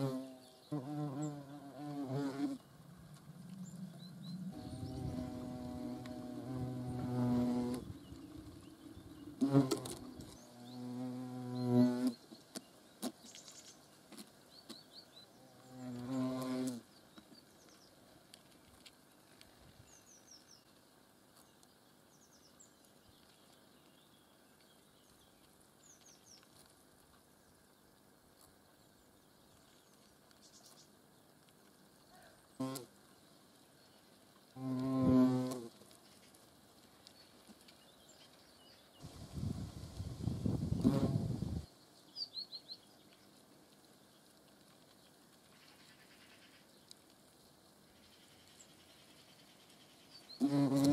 Mm-hmm. Mm-hmm.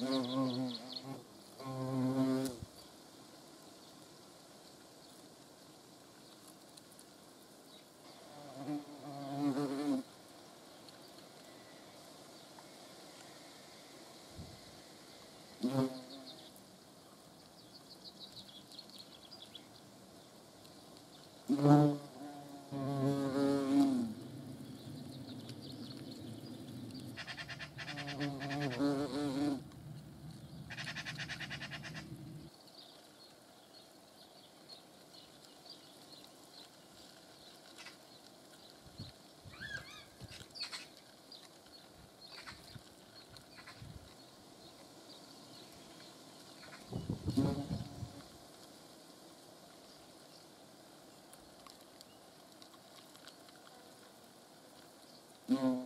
Mm-hmm. Mm.